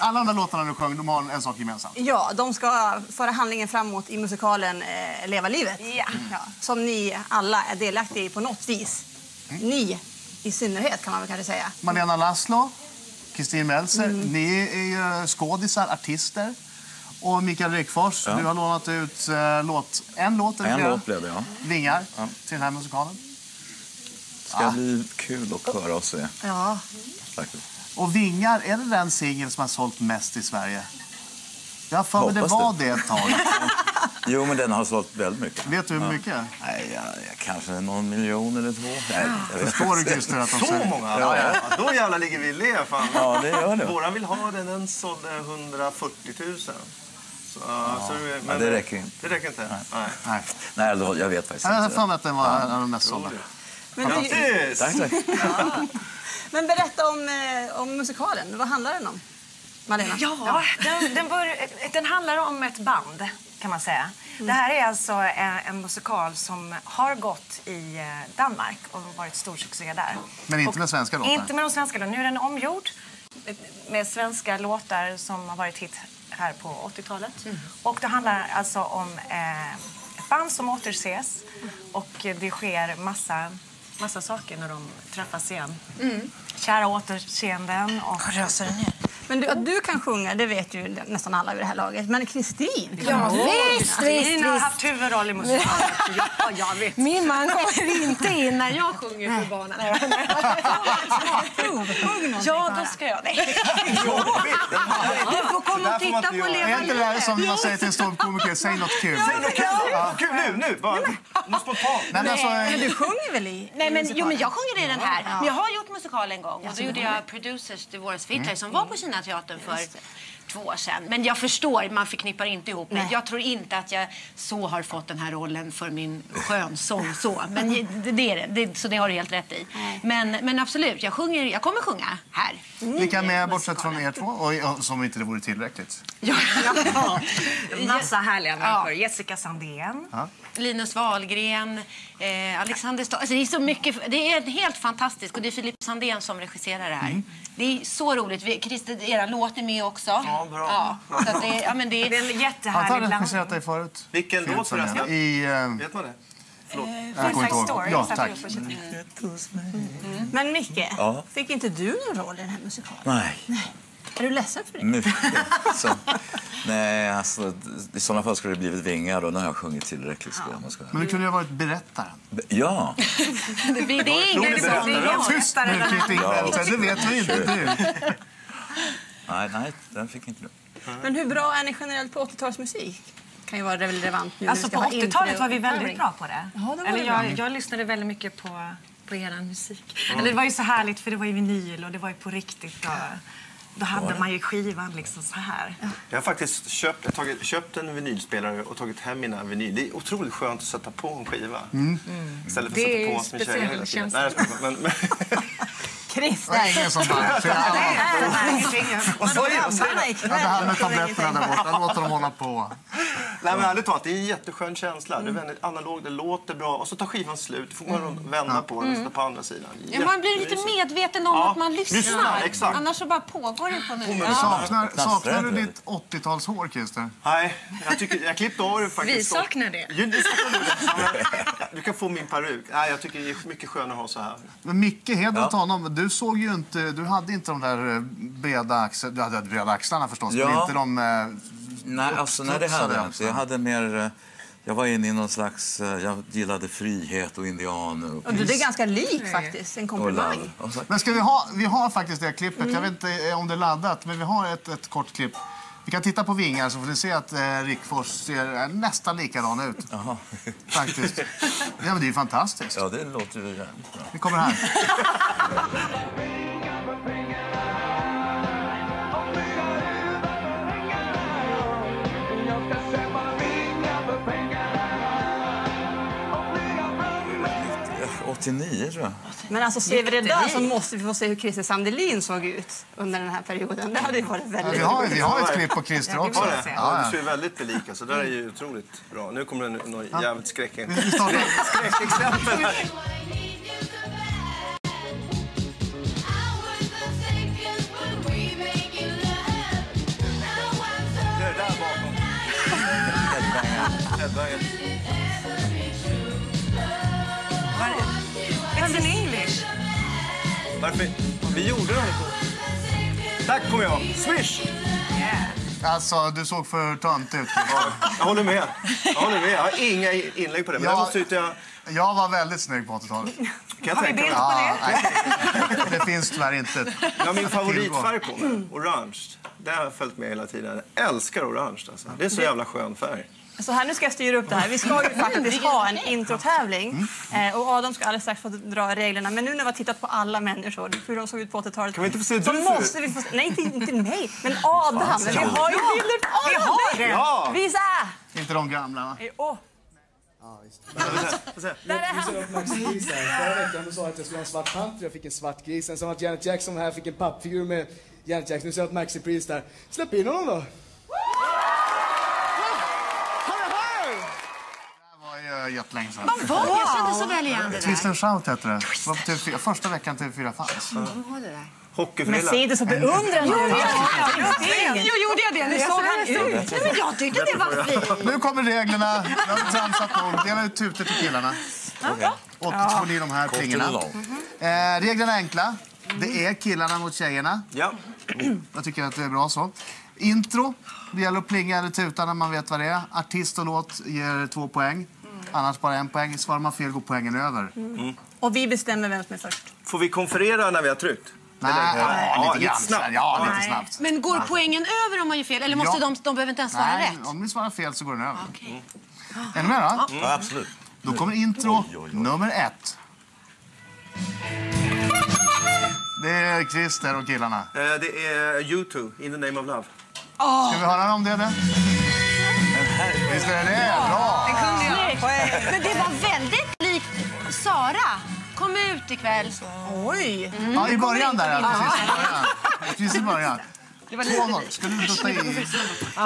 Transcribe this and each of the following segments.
Alla de där låtarna du sjöng, de har en sak gemensamt. Ja, de ska föra handlingen framåt i musikalen eh, Leva livet. Ja. Ja, som ni alla är delaktiga i på något vis. Ni i synnerhet kan man väl kanske säga. Malena Laszlo, Kristin Meltzer, Mm. ni är ju skådisar, artister. Och Mikael Rickfors, Ja. du har lånat ut eh, låt, en låt, eller En låt blev det, ja. Vingar Ja. till den här musikalen. ska bli kul att höra och se. Ja. Faktiskt. Och Vingar, är det den singel som har sålt mest i Sverige? Jag för mig det var det. ett tag. Jo, men den har sålt väldigt mycket. Vet du hur Ja. mycket? Nej, ja, ja, kanske någon miljon eller två. Nej, Förstår du inte. Christer att de Så säger... många? Ja, ja. Då jävlar ligger vi i le. Fan. Ja, det gör det. Våran vill ha den, den sålde 140 000. Så, så, det- Ja, det räcker inte. Det räcker inte? Nej. Nej. Nej, då- jag vet faktiskt Jag har inte. för mig att den var en av de mest sålda. Men, det, Grattis! Tack, tack. Men berätta om, eh, om musikalen. Vad handlar den om? Malena? Ja, den, den, bör, den handlar om ett band kan man säga. Det här är alltså en, en musikal som har gått i eh, Danmark och varit stor succé där. Men inte Och- med svenska låtar? Inte med de svenska låtarna. Nu är den omgjord med svenska låtar som har varit hit här på 80-talet. Och det handlar alltså om eh, ett band som återses och det sker massa, massa saker när de träffas igen. Kära återseenden och... Röser den ner? Men du, att du kan sjunga, det vet ju nästan alla vid det här laget. Men Kristin? Ja, visst, visst, Kristin har haft huvudroll i musikalen. ja, jag vet. Min man kommer inte in när jag sjunger. Nej, nej. Ja, då ska jag. Nej. Du får komma och titta på Är Leva inte det som man säger till en ståuppkomiker, säg något kul? Säg något kul! Ja. Kul nu, nu! Bara, något spontant. Nej, men alltså, Men du sjunger väl i Nej, men, jo, men jag sjunger i den här. Men jag har gjort musikal en gång. Och då gjorde jag Producers till Vårens Fiddler som var på Kina teatern för två år sedan. Men jag förstår, man förknippar inte ihop mig. Nej. Jag tror inte att jag så har fått den här rollen för min skönsång så. Men det, det är det. det, så det har du helt rätt i. Men, men absolut, jag, sjunger, jag kommer sjunga här. Vilka med bortsett från er två? Och, som inte det vore tillräckligt. Ja. Massa härliga människor. Jessica Sandén. Linus Wahlgren, eh, Alexander Sta- alltså Det är så mycket. Det är helt fantastiskt. Och det är Filip Sandén som regisserar det här. Det är så roligt. Vi, Christer, era låt är med också. Ja, bra. Ja, så att det, ja, men det Det är en Har jättehärlig blandning. regisserat dig förut? Vilken låt förresten? I... Eh, Vet man det? Förlåt. jag Side ihåg. Story Ja, tack. 23. Men Micke, Ja. fick inte du någon roll i den här musikalen? Nej, Är du ledsen för det? mycket. Så, nej, alltså, i sådana fall skulle det blivit vingar nu har jag sjungit tillräckligt. Skulle jag ska. Men du kunde ju ha varit berättaren. Ja, det, det är ingen berättare. Tyst nu, Kristin Meltzer. Det vet vi inte du. Nej, nej, den fick inte du. Men hur bra är ni generellt på 80-talsmusik? kan ju vara relevant nu. Alltså på ha 80-talet intro var vi väldigt bra på det. Ja, det Eller jag, jag lyssnade väldigt mycket på, på er musik. Eller det var ju så härligt för det var ju vinyl och det var ju på riktigt. Och, då hade man ju skivan liksom så här. Jag har faktiskt köpt, jag tagit, köpt en vinylspelare och tagit hem mina vinyl. Det är otroligt skönt att sätta på en skiva. Istället för att sätta på som en tjej speciell hela tiden. känsla. Nej, jag skojar, men, men, Chris, Det är ingen som jag, och så är, och så är Stanna det. här med tabletterna där borta, låt dem hålla på. Nej, men ärligt talat, det är en jätteskön känsla. Det är väldigt analogt, det låter bra och så tar skivan slut. får man vända på den och på andra sidan. Ja, man blir lite medveten om Ja, att man lyssnar. lyssnar, exakt. Annars så bara pågår det på nu. Saknar, saknar du ditt 80-talshår, Christer? Nej, jag, tycker, jag klippte av det faktiskt. Vi saknar det. Jo, det saknar du. Kan få min peruk. Nej, jag tycker det är mycket skönare att ha så här. Men Micke, heder åt Ja. honom. Du såg ju inte... Du hade inte de där eh, breda axlarna. Du hade breda axlarna förstås, men Ja. inte de... eh, Nej, alltså, nej, det hade jag inte. Jag hade mer... eh, Jag var inne i någon slags... Jag gillade frihet och indianer och Och du, det är ganska lik faktiskt. En komplimang. Men ska vi ha... Vi har faktiskt det klippet. Jag vet inte om det är laddat, men vi har ett, ett kort klipp. Vi kan titta på vingar så får ni se att eh, Rickfors ser eh, nästan likadan ut. Jaha. Faktiskt. Ja, men det är ju fantastiskt. Ja, det låter ju jävligt bra. Vi kommer här. 89, tror jag. Men alltså ser vi det där så måste vi få se hur Christer Sandelin såg ut under den här perioden. Det hade varit Ja, väldigt vi, har, vi har ett klipp på Christer Ja, vi också. Ja. Ja, det ja. ser väldigt belika. Så det där är ju otroligt bra. Nu kommer det något jävligt skräck. Skräckexempel här. Varför? Vi gjorde det. Tack kommer jag. Swish! Alltså, du såg för töntig ut. Jag håller med. Jag håller med. Jag har inga inlägg på det. Men Ja. däremot tyckte jag... Jag var väldigt snygg på 80-talet. Kan jag Har vi bild på Ja, det? nej, det finns tyvärr inte. Jag har min favoritfärg på mig. Orange. Det har jag följt med hela tiden. Jag älskar orange. Alltså. Det är så jävla skön färg. Så här, nu ska jag styra upp det här. Vi ska ju faktiskt ha en introtävling. Eh, och Adam ska alldeles strax få dra reglerna. Men nu när vi har tittat på alla människor, hur de såg ut på 80-talet. Kan vi inte få se så du måste vi få se. Nej, inte, inte mig. Men Adam. vi har ju bilder på Adam. Vi har det. Ja! Visa! Inte de gamla, va? Där är han. Förra veckan då sa jag att jag skulle ha en svart panter, jag fick en svart gris. Sen sa att Janet Jackson här, fick en pappfigur med Janet Jackson. Nu ser jag att Maxi Priest där. Släpp in honom då! Det var jättelänge sedan. Vad? Jag kände så väl igen det där. Twist and Shout hette det. Det var på TV4. Första veckan TV4 fanns. Vad var det där? Men Hockeyfrilla. se inte så beundrande ut. Jo, gjorde jag det? Hur såg han ut? Nej, men jag tyckte det var fint. Nu kommer reglerna. Jag har tramsat på. Dela ut tutor till killarna. Och så får ni de här plingorna. Eh, reglerna är enkla. Det är killarna mot tjejerna. Ja. Jag tycker att det är bra så. Intro. Det gäller att plinga eller tuta när man vet vad det är. Artist och låt ger två poäng. Annars bara en poäng. Svarar man fel går poängen över. Och vi bestämmer vem som är först. Får vi konferera när vi har tryckt? Nej, Ja, ja, lite lite snabbt. Ja, lite snabbt. Men går poängen över om man gör fel? Eller måste Ja. de, de behöver inte ens svara Nej, rätt? om ni svarar fel så går den över. Okej. Är ni med då? Ja, absolut. Då kommer intro nummer ett. Det är Christer och killarna. Eh, Det är U2, In the name of love. Ska vi höra om det? det? Visst är det det? Bra! Men det var väldigt likt Sara. Kom ut ikväll. Oj! Ja, i början där. ja, Precis i början. I början. 2-0. Skulle du dutta i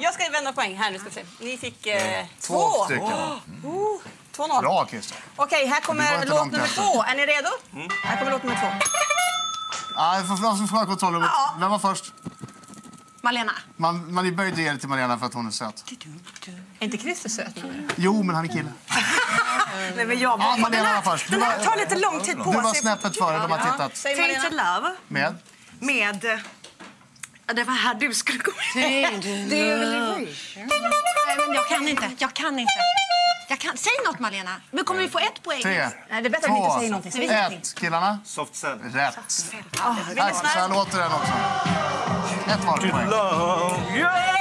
Jag ska vända poäng. Här nu ska vi se. Ni fick eh, två två. stycken? Oh, 2-0. Bra, Christer. Okej, här Det var kommer låt nummer efter. två. Är ni redo? Här kommer låt nummer två. Ja, vi får får- får ha kontrollrummet. Vem var först? Malena. Man, man är böjd att ge det till Mariana för att hon är söt. Är inte Christer söt? Jo, men han är kille. Nej, men jag Ja, Mariana var först. Du var, tar lite lång tid på du var snäppet före. De har tittat. Tainted Malena. Love Med? med... eh, Det var här du skulle komma är väl Nej, men jag kan inte. Jag kan inte. Jag kan. Säg något, Malena. Men kommer vi få ett poäng? Tre, Nej, det är bättre att inte två, säger någonting. Säg ingenting. ett. Killarna? Soft Cell. Rätt. Ni Tack, så här låter den också. Ett. Love, yeah!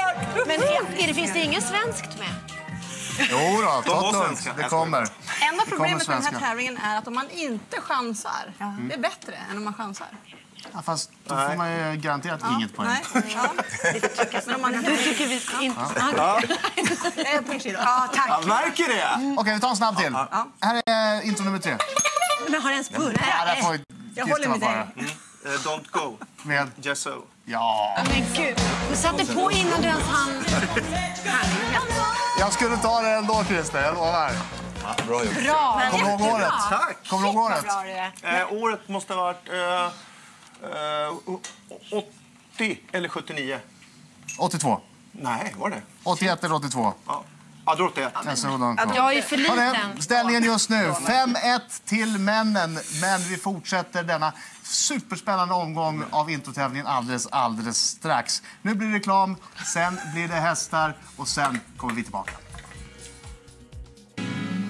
Men är, är det, finns det ingen svenskt med? Jo då, ta det lugnt. Det kommer. Enda problemet med den här tävlingen är att om man inte chansar, det är bättre än om man chansar. Ja, fast då får man ju garanterat inget poäng. Nej, ja. Men om man. Du tycker vi inte... På er sida. Ja, tack. Jag märker det! Okej, vi tar en snabb till. Här är intro nummer tre. Men har ens börjat? Ja, får Jag håller med dig. före. Eh, Don't go. Med? Gesso. Ja. Men gud, du satte på innan du ens hann... Jag skulle ta det ändå, Christer. Jag lovar. Ja, bra gjort. Bra! Kommer du ihåg året? Tack! Kommer du ihåg året? Eh, året måste ha varit eh, eh, 80 eller 79. 82. Nej, var det? 81 eller 82. Ja, ja då 81. Jag. Jag är för liten. ställningen just nu 5-1 till männen. Men vi fortsätter denna superspännande omgång av introtävlingen alldeles, alldeles strax. Nu blir det reklam, sen blir det hästar och sen kommer vi tillbaka.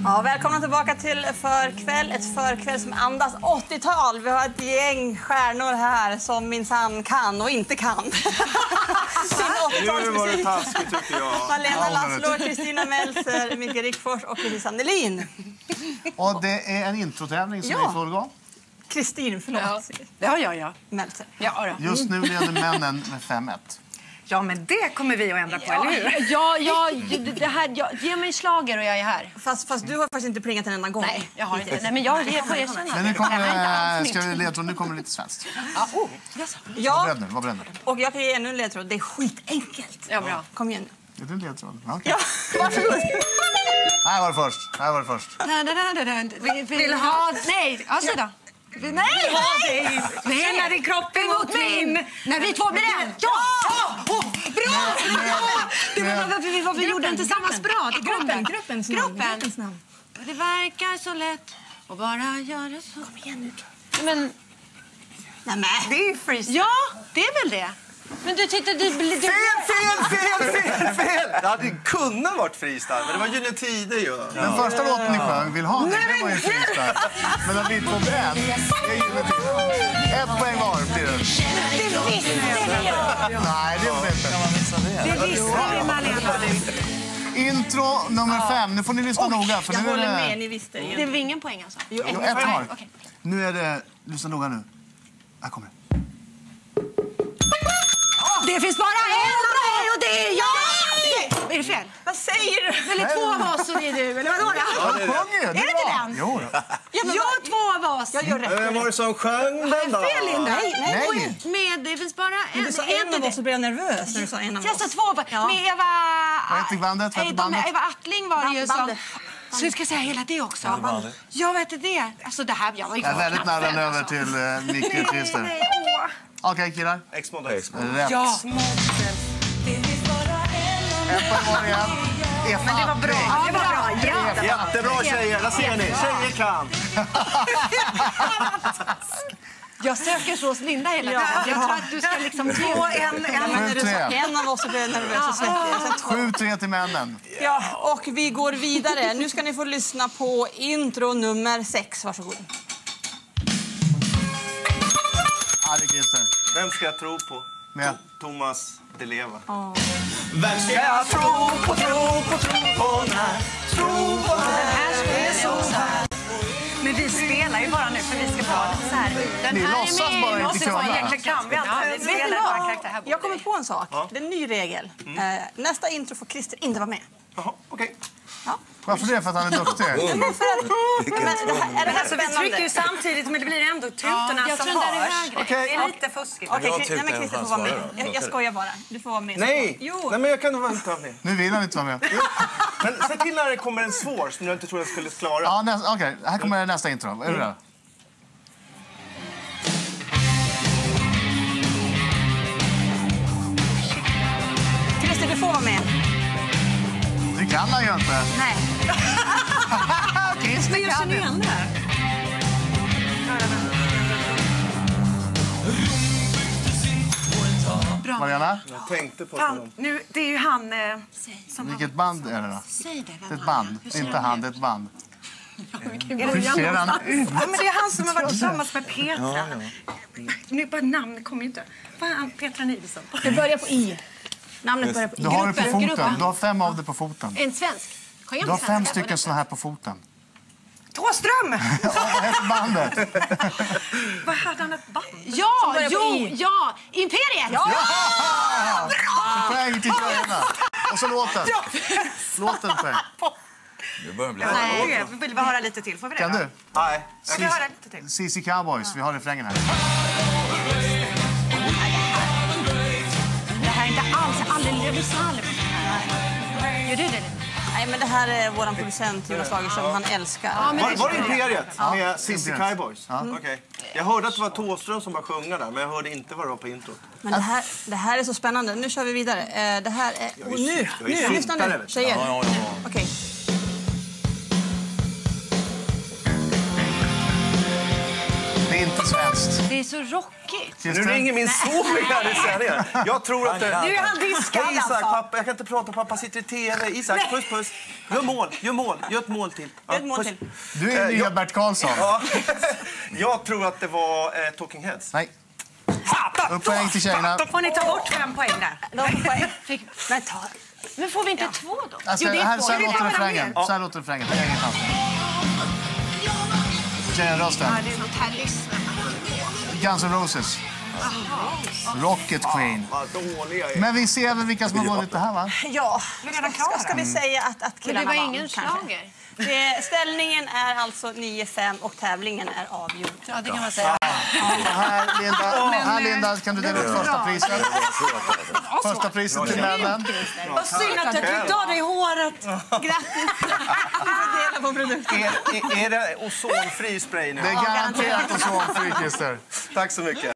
Ja, välkomna tillbaka till förkväll. Ett förkväll som andas 80-tal. Vi har ett gäng stjärnor här som minsann kan och inte kan. Sin Nu var det 80-talsmusik. taskigt tycker jag. Malena Laszlo, Kristina Meltzer, Micke Rickfors och Kristin Sandelin. Och det är en introtävling som Ja. är i full gång. Kristin, förlåt. Ja, ja, ja. Meltzer. Ja, då. Just nu leder männen med 5-1. Ja, men det kommer vi att ändra på, eller hur? Ja, ja, det här, ja, ge mig slager och jag är här. Fast, fast du har faktiskt inte plingat en enda gång. Nej, jag har inte. Nej, men jag, jag får erkänna. Men nu kommer, alls ska vi ledtråd, nu kommer det lite svenskt. Ja, oh, jaså. Var Ja, beredd nu, var beredd nu. och jag kan ge ännu en ledtråd. Det är skitenkelt. Ja, bra. Kom igen nu. Är det en ledtråd? Okej. Ja, varsågod. Här var det först. Här var det först. Da. Vill, ha... Nej, alltså då. Nej, nej! Känna din kropp emot min. När vi två blir en. Ja! ja! Oh, bra! Med, Det men varför, gjorde inte tillsammans bra? Det kom Gruppen, gruppens Gruppen. gruppens namn. Det verkar så lätt att bara göra så. Kom igen nu. Men, Nej, men. Det är ju freestyle. ja, det är väl det. Men du du... du Fel, fel, fel, fel! Det hade kunnat varit freestyle, men det var Gyllene Tider ju. Den första låten ni sjöng, Vill ha dig, det var ju freestyle. Men att vi det är ju Ett poäng var blir det. det visste jag! Nej, det gjorde det inte. Det? Det visste vi, Malena. Intro nummer fem. Nu får ni lyssna noga. För Jag nu är håller med, det... ni visste det Det var ingen poäng alltså? Jo, Jo, ett var. Okej. Nu är det... Lyssna noga nu. Här kommer det. Det finns bara en av dig och det är jag! Är det fel? Vad säger du? Eller två oss det är du, eller vadå? Han sjöng ju. Är det inte den? Jo då. Jag två av oss. Jag gör rätt. Vem var det som sjöng den då? Fel, Linda. Nej, nej. Nej. Med, det finns bara en. Du sa är en av det? oss och blev jag nervös när du sa en av Jag sa oss. två. Med Ja. Eva... Vad heter bandet? Eh? Eva Attling var det ju som... Så ska jag säga hela det också? Ja, bandet. Jag vet inte det. Alltså det här, jag var ju Jag är väldigt nära över alltså. till uh, Micke och Christer. Okej, killar. X-Model. Rätt. Ja, poäng var det igen. Men det var bra. ja, det var bra. Ja. Jättebra tjejer, där ser ni. Tjejer kan. Jag söker så hos Linda hela tiden. Jag tror att du ska liksom få en... en När du sa 7-3. en av oss och nervös och svettig. Jag sa två. 7-3 till männen. Ja, och vi går vidare. Nu ska ni få lyssna på intro nummer sex. Varsågod. Ja, det. Vem ska jag tro på? Thomas Di Leva. Vem ska jag tro på, tro på, tro på när? Tro på när? Men vi spelar ju bara nu för vi ska vara lite så här. Den Ni här låtsas är med bara inte oss. kunna. Egentligen kan vi Ja, inte. vet Vi ni spelar vad? bara karaktär här. Jag kommer på en sak. Det är en ny regel. Eh, nästa intro får Christer inte vara med. Jaha, okej. Varför det? För att han är duktig? Men för att, men det här, är det här Alltså, vi trycker ju spännande? samtidigt men det blir ändå tutorna jag som hörs. högre. Okej. Det är lite fuskigt. Okej, Chris- tyckte nej, men jag Christer får vara med. Jag, jag skojar bara. Du får vara med. Nej! Jo. Nej, men jag kan vänta med. Nu vill han inte vara med. Men se till när det kommer en svår som jag inte tror jag skulle klara. Ja, nästa, Okej, här kommer nästa intro. Är du? Christer, du får vara med. Kan han ju inte. Nej. Christer kan ju. Mariana, Jag tänkte på Han, honom. nu, det är ju han eh, som vilket band är det då? Säg det. Det är ett band. Inte han, det är ett band. Är Hur ser han ut? ja, men det är han som har varit tillsammans med Petra. Nu bara namn kommer ju inte. Fan, Petra Nilsson. Det börjar på I. Namnet börjar på. Du har det på foten. Du har fem av det på foten. En svensk. Du har fem stycken såna här på foten. Thåström! Ja, bandet? Vad hade han ett band? Ja, jo, ja! Imperiet! Ja! Poäng till tjejerna. Och så låten. Låten poäng. Det börjar bli... Nej. Vill vi höra lite till? Får vi det Kan du? Nej. Ska vi höra lite till? CC Cowboys. Vi har refrängen här. Här. Gör du det? Nej, men det här är vår producent Jonas Lagerström. Han älskar. Var, var det Imperiet med Cissi Imperiet. Cowboys? Okej. Jag hörde att det var Thåström som var sjunga där, men jag hörde inte vad det var på introt. Men det här, det här är så spännande. Nu kör vi vidare. Eh, Det här är... Och nu! Nu! Lyssna nu, du. tjejer. Ja, ja, ja. Okej. Det är inte svenskt. Det är så rockigt. Nu ringer min son här i sändningen. Jag tror att det... Nu är han diskad Hej Isak, alltså. pappa, jag kan inte prata, pappa sitter i TV. Isak, puss puss. Gör mål, gör mål, gör ett mål till. Ja, Gör ett mål puss. till. Du är Eh, nya jag- Bert Karlsson. Ja. Jag tror att det var eh, Talking Heads. Nej. Och poäng till tjejerna. Då får ni ta bort fem poäng där. De. Men ta... Men får vi inte två då? Alltså, Jo, det är här, två. så här låter refrängen. Så här låter refrängen. Det är. Tjejenrösten. Sånt här lyssnar man Guns N' Roses. Rocket Queen. Är. Men vi ser väl vilka som har vunnit det här, va? Ja, är ska, ska vi säga att, att Men det killarna var vann, ingen slager. Det, ställningen är alltså 9-5 och tävlingen är avgjord. Ja, det kan man säga. Här, Linda, här, Linda kan du dela ut första priset. Första priset till männen. Vad synd att du tryckte av dig håret. Grattis! Du får dela på produkten. Är, är, är det ozonfri spray nu? Det är garanterat ozonfri, Christer. Tack så mycket.